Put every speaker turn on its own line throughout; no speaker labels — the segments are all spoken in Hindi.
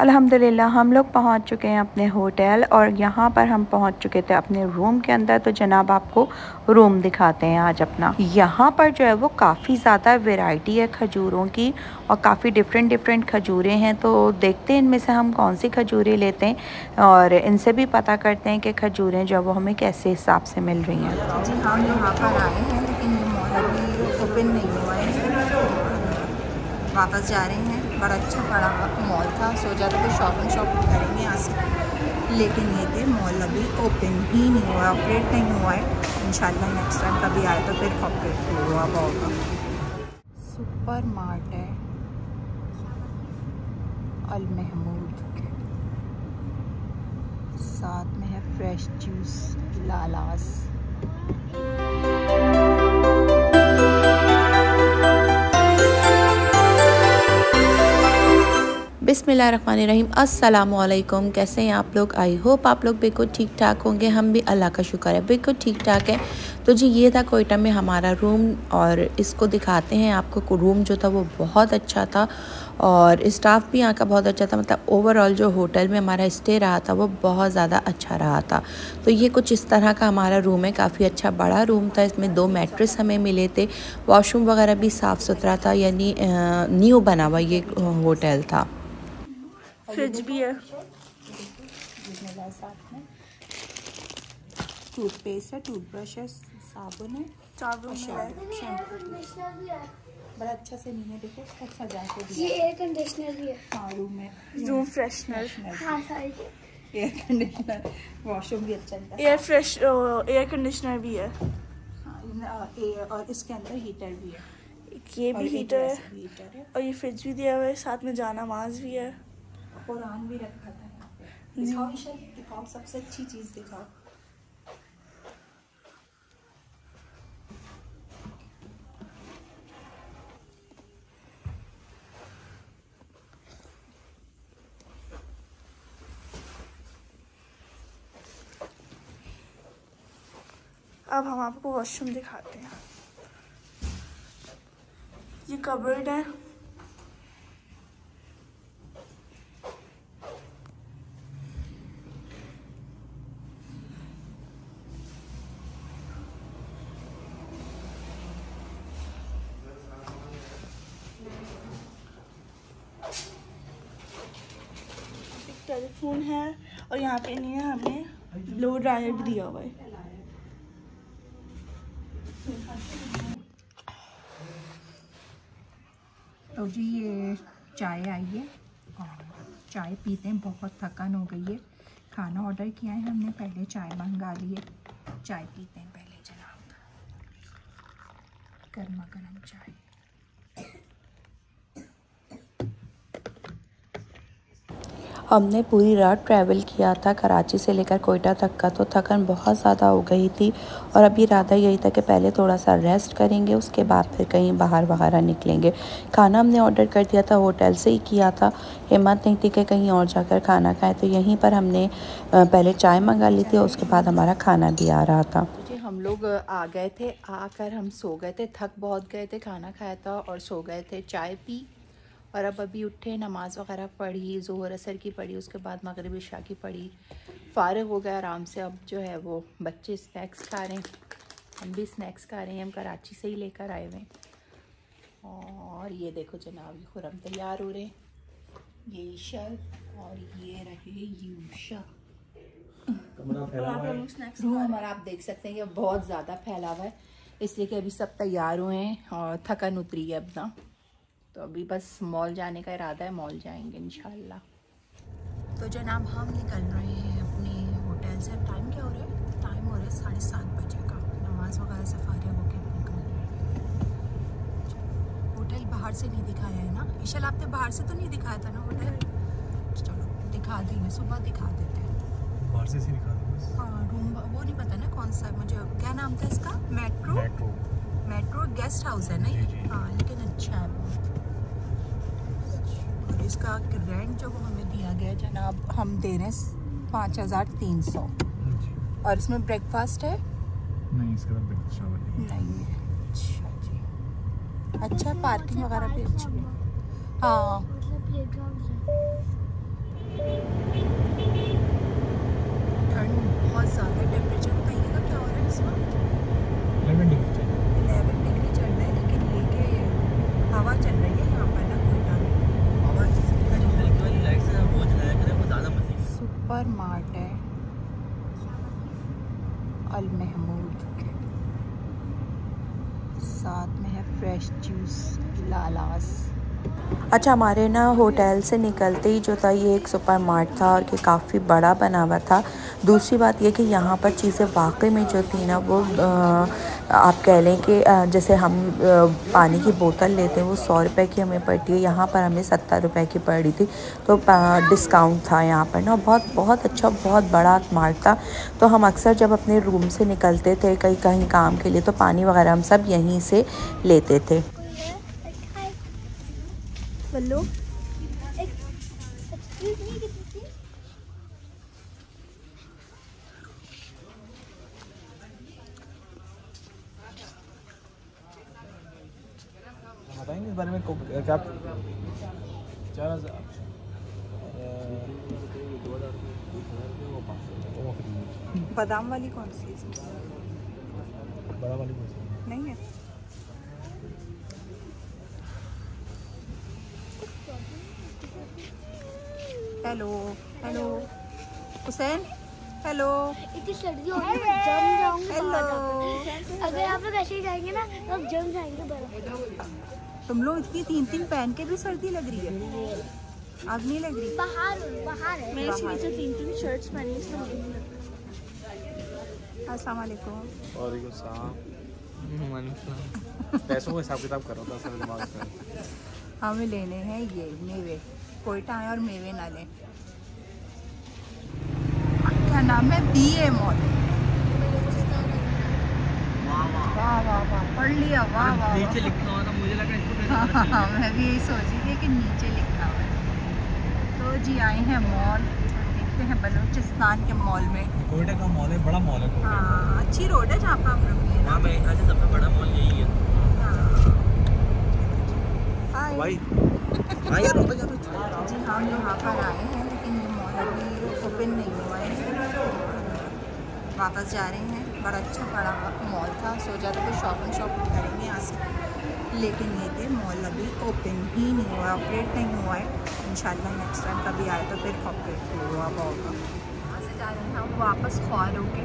अल्हम्दुलिल्लाह, हम लोग पहुँच चुके हैं अपने होटल और यहाँ पर हम पहुँच चुके थे अपने रूम के अंदर। तो जनाब, आपको रूम दिखाते हैं आज अपना। यहाँ पर जो है वो काफ़ी ज़्यादा वैरायटी है खजूरों की और काफ़ी डिफरेंट डिफरेंट खजूरें हैं। तो देखते हैं इनमें से हम कौन सी खजूरें लेते हैं और इनसे भी पता करते हैं कि खजूरें जो है वो हमें कैसे हिसाब से मिल रही हैं।
हैं लेकिन ओपन नहीं हुआ वापस जा रहे हैं। बड़ा अच्छा बड़ा मॉल था सोचा था कि शॉपिंग शॉपिंग करेंगे यहाँ से लेकिन ये थे मॉल अभी ओपन ही नहीं हुआ ऑपरेट नहीं हुआ है। इन नेक्स्ट टाइम कभी आए तो फिर ऑपरेट हुआ होगा। सुपर मार्ट है। अल महमूद साथ में है फ्रेश जूस लालास।
बिसमीम अस्सलाम कैसे हैं आप लोग? आई होप आप लोग बिल्कुल ठीक ठाक होंगे। हम भी अल्लाह का शुक्र है, बिल्कुल ठीक ठाक है। तो जी, ये था कोयटा में हमारा रूम और इसको दिखाते हैं आपको। रूम जो था वो बहुत अच्छा था और स्टाफ भी यहाँ का बहुत अच्छा था। मतलब ओवरऑल जो होटल में हमारा स्टे रहा था, वो बहुत ज़्यादा अच्छा रहा था। तो ये कुछ इस तरह का हमारा रूम है। काफ़ी अच्छा बड़ा रूम था। इसमें दो मैट्रेस हमें मिले थे। वॉशरूम वगैरह भी साफ़ सुथरा था, यानी न्यू बना हुआ ये होटल था।
फ्रिज भी है। टूथपेस्ट है टूथब्रश है साबुन है साबुन है। बड़ा अच्छा से नहीं है देखो अच्छा जाके
ये एयर कंडीशनर भी है।
हाँ रूम में
रूम फ्रेशनर हाँ सारी
एयर कंडीशनर वॉशरूम भी अच्छा है
एयर फ्रेश एयर कंडीशनर भी है।
हाँ और इसके अंदर हीटर भी है।
ये भी हीटर है। और ये फ्रिज भी दिया हुआ है साथ में जाना माज भी है।
कुरान भी रखा था दिखाओ दिखाओ सबसे अच्छी चीज़ दिखाओ।
अब हम आपको वॉशरूम दिखाते हैं। ये कबर्ड है। टेलीफोन है और यहाँ पे नहीं है हमें ब्लो ड्रायर भी दिया हुआ है।
तो जी, ये चाय आई है और चाय पीते हैं, बहुत थकान हो गई है। खाना ऑर्डर किया है हमने, पहले चाय मंगा ली है। चाय पीते हैं पहले जनाब। गर्मा गर्म चाय।
हमने पूरी रात ट्रैवल किया था कराची से लेकर कोयटा तक का तो थकन बहुत ज़्यादा हो गई थी। और अभी इरादा यही था कि पहले थोड़ा सा रेस्ट करेंगे, उसके बाद फिर कहीं बाहर वगैरह निकलेंगे। खाना हमने ऑर्डर कर दिया था होटल से ही किया था। हिम्मत नहीं थी कि कहीं और जाकर खाना खाएँ तो यहीं पर हमने पहले चाय मंगा ली थी और उसके बाद हमारा खाना भी आ रहा था।
हम लोग आ गए थे, आकर हम सो गए थे, थक बहुत गए थे, खाना खाया था और सो गए थे, चाय पी। और अब अभी उठे नमाज़ वगैरह पढ़ी जोहर असर की पढ़ी उसके बाद मगरब शाह की पढ़ी। फ़ारग हो गया आराम से। अब जो है वो बच्चे स्नैक्स खा रहे हैं। हम भी स्नैक्स खा रहे हैं। हम कराची से ही लेकर आए हुए हैं। और ये देखो जनाब ये खुरम तैयार हो रहे हैं। ये ईशल और ये रहे यूशा। रूम हमारा आप देख सकते हैं ये बहुत ज़्यादा फैला हुआ है। इसलिए कि अभी सब तैयार हुए हैं और थकन उतरी है अपना तो अभी बस मॉल जाने का इरादा है मॉल जाएँगे इन तो जनाब हम निकल रहे हैं अपने होटल से। टाइम क्या हो रहा है? टाइम हो रहा है साढ़े सात बजे का। नमाज़ वगैरह से फारिग होकर निकल रहे हैं? होटल बाहर से नहीं दिखाया है ना? ईशल आपने बाहर से तो नहीं दिखाया था ना होटल? चलो दिखा देंगे सुबह दिखा देते हैं। बाहर से दिखा देंगे। हाँ रूम वो नहीं पता ना कौन सा मुझे क्या नाम था इसका? Metro metro metro guest house है ना हाँ लेकिन अच्छा है इसका रेंट जो हमें दिया गया जनाब हम दे रहे हैं पाँच हज़ार तीन सौ। और इसमें ब्रेकफास्ट है?
नहीं इसका
नहीं है। अच्छा जी। अच्छा पार्किंग वगैरह भी अच्छी है। हाँ। ठंड बहुत ज़्यादा टेम्परेचर बताइएगा क्या हो रहा है इस
इलेवन डिग्री
इलेवन डिग्री चल रहा है लेकिन ये कि हवा चल रही है सुपर मार्ट है। अल महमूद के। साथ में है फ्रेश जूस लालास।
अच्छा हमारे ना होटल से निकलते ही जो था, ये एक सुपर मार्ट था और ये काफ़ी बड़ा बना हुआ था। दूसरी बात ये कि यहाँ पर चीज़ें वाकई में जो थी ना, वो आप कह लें कि जैसे हम पानी की बोतल लेते हैं, वो सौ रुपए की हमें पड़ती है। यहाँ पर हमें सत्तर रुपए की पड़ी थी तो डिस्काउंट था यहाँ पर ना। बहुत बहुत अच्छा बहुत बड़ा मार्ट था। तो हम अक्सर जब अपने रूम से निकलते थे, कहीं कहीं काम के लिए तो पानी वगैरह हम सब यहीं से लेते थे।
बल्लू।
बताएँगे इस बारे में क्या चार हज़ार।
बादाम वाली कौन सी
बड़ा वाली कौन सी
नहीं है। हेलो हेलो हुसैन हेलो
इतनी सर्दी हो रही है जम जाऊँगी
हेलो
अगर आप लोग ऐसे ही जाएँगे ना तो आप जम जाएँगे बर्फ़
तुम लोग इतनी तीन तीन पहन के भी सर्दी लग रही है? आग नहीं लग रही?
बाहर बाहर है।
मैंने इसी नीचे तीन तीन शर्ट्स पहनी इसमें लगता
अस्सलाम वालेकुम
और ये साहब पैसों का हिसाब किताब कर रहा था सर दिमाग में।
हमें लेने हैं ये मेवे। कोयटा आए और मेवे ना लें क्या नाम है? B A mall. वाह वाह वाह पढ़ लिया वाह वाह नीचे लिखा हुआ था मुझे लगा इसको हाँ मैं भी यही सोच रही थी कि नीचे लिखा हुआ है। तो जी आए हैं मॉल। देखते हैं बलूचिस्तान के मॉल में।
कोयटा का मॉल है बड़ा मॉल है
हाँ अच्छी रोड है जहाँ पर हम रुके हैं ना
हाँ मैं यहाँ से सबसे बड़ा मॉल यही है
हाँ
भाई
हाँ यार होता जाता
जी हम यहाँ पर आए हैं लेकिन ये मॉल अभी ओपन नहीं हुआ है वापस जा रहे हैं। बड़ा अच्छा बड़ा मॉल था। सोचा था कि शॉपिंग शॉपिंग करेंगे यहाँ से लेकिन ये थे मॉल अभी ओपन ही नहीं हुआ ऑपरेट नहीं हुआ है। इंशाल्लाह नेक्स्ट टाइम कभी आए तो फिर ऑपरेट हुआ होगा। यहाँ से जा रहे हैं हम वापस ख्वार होके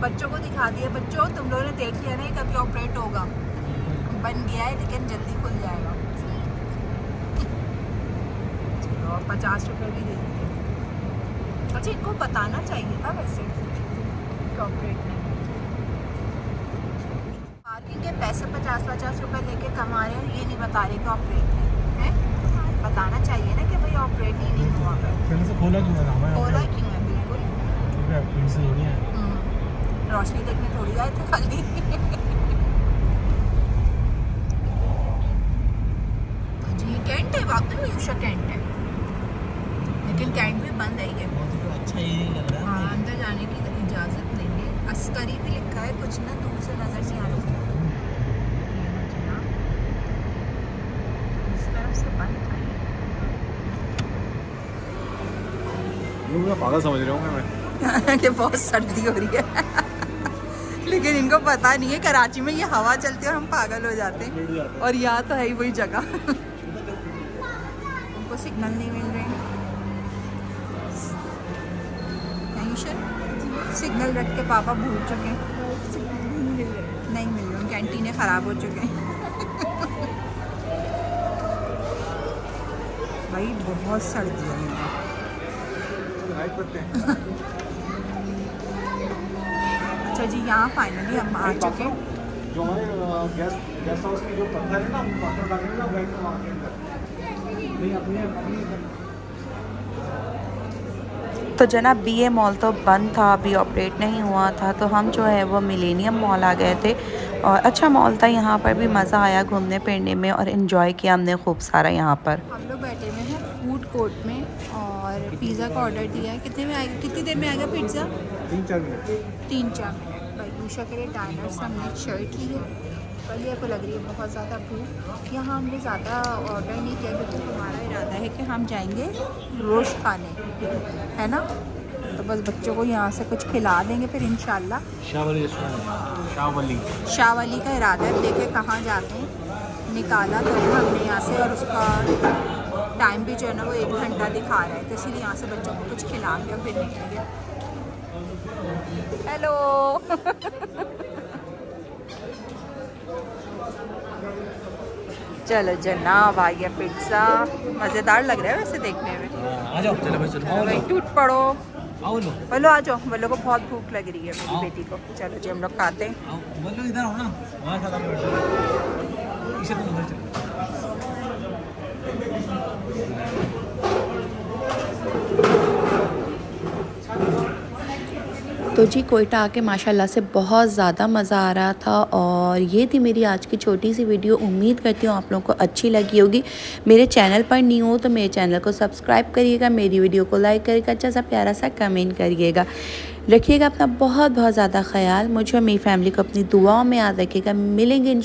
बच्चों को दिखा दिया बच्चों, तुम लोगों ने देख लिया ना ये कभी ऑपरेट होगा। बन गया है, लेकिन जल्दी खुल जाएगा। चलो, पचास रुपये भी दे दिए अच्छा इनको बताना चाहिए था वैसे। पार्किंग के पैसे पचास पचास रुपए लेके कमा रहे हैं ये नहीं बता रहे कि ऑपरेट है हैं। बताना चाहिए ना कि भाई ऑपरेट ही नहीं हुआ
खोला क्यों है?
खोला क्यों है? बिल्कुल।
है
हम्म, रोशनी देखने थोड़ी आए थे खाली। कैंट है वाकई में यूशा कैंट है। लेकिन कैंट भी बंद है ये।
अच्छा एरिया लग रहा
हाँ। अंदर जाने की है अस्करी भी लिखा है कुछ ना दूर से नज़र से आ रहा इस तरफ़ से बंद था ये।
लोग मैं पागल समझ रहा हूँ मैं।
कि बहुत सर्दी हो रही है। लेकिन इनको पता नहीं है कराची में ये हवा चलती है और हम पागल हो जाते हैं। और यहाँ तो है ही वही जगह। उनको सिग्नल नहीं मिल रहे नहीं सर सिग्नल रख के पापा भूल चुके हैं। नहीं मिल रहे कैंटीनें ख़राब हो चुके हैं। भाई बहुत सर्दी है।
हैं
अच्छा जी यहाँ फाइनली हम आ चुके हैं।
जो हमारे गेस्ट गेस्ट हाउस में जो पत्थर है ना पत्थर डालेंगे ना बैठ के वहाँ के अंदर। नहीं अपने अपनी
तो जनाब बी ए मॉल तो बंद था अभी ऑपरेट नहीं हुआ था तो हम जो है वो मिलेनियम मॉल आ गए थे। और अच्छा मॉल था यहाँ पर भी मज़ा आया घूमने फिरने में और इन्जॉय किया हमने खूब सारा यहाँ पर।
हम लोग बैठे हुए हैं फ़ूड कोर्ट में और पिज़्ज़ा का ऑर्डर दिया है। कितने में आएगा? कितनी देर में आएगा पिज़्ज़ा
तीन चार मिनट।
तीन चार मिनट। भाई यूशा के लिए से हमने शर्ट ली है। पहले को लग रही है बहुत ज़्यादा भूख। यहाँ हमने ज़्यादा ऑर्डर नहीं किया क्योंकि हमारा इरादा है कि हम जाएँगे रोस्ट खाने है ना? तो बस बच्चों को यहाँ से कुछ खिला देंगे फिर इन
शाहवली रेस्टोरेंट शाहवली
शाह वाली का इरादा है देखे कहाँ जाते हैं। निकाला तो हमने यहाँ से और उसका टाइम भी जो है ना वो एक घंटा दिखा रहा है तो इसीलिए यहाँ से बच्चों को कुछ खिला के फिर निकलेंगे। हेलो चलो जनाब आ गया पिज़्ज़ा मज़ेदार लग रहा है वैसे देखने में।
आ जाओ। चलो भाई चलो
भाई टूट पड़ो। बोलो आ जाओ। बोलो को बहुत भूख लग रही है मेरी बेटी को। चलो जी हम लोग खाते हैं।
बोलो इधर आओ ना। वहाँ खाता बैठो इसे तुम उधर चलो।
तो जी, कोयटा आके माशाल्लाह से बहुत ज़्यादा मज़ा आ रहा था और ये थी मेरी आज की छोटी सी वीडियो। उम्मीद करती हूँ आप लोगों को अच्छी लगी होगी। मेरे चैनल पर नहीं हो तो मेरे चैनल को सब्सक्राइब करिएगा, मेरी वीडियो को लाइक करिएगा अच्छा सा प्यारा सा कमेंट करिएगा। रखिएगा अपना बहुत बहुत ज़्यादा ख्याल। मुझे और मेरी फैमिली को अपनी दुआओं में याद रखिएगा। मिलेंगे इन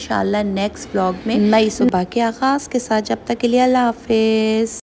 नेक्स्ट ब्लॉग में। नई सुबह के आगाज़ के साथ। जब तक के लिए अल्लाह हाफिज़।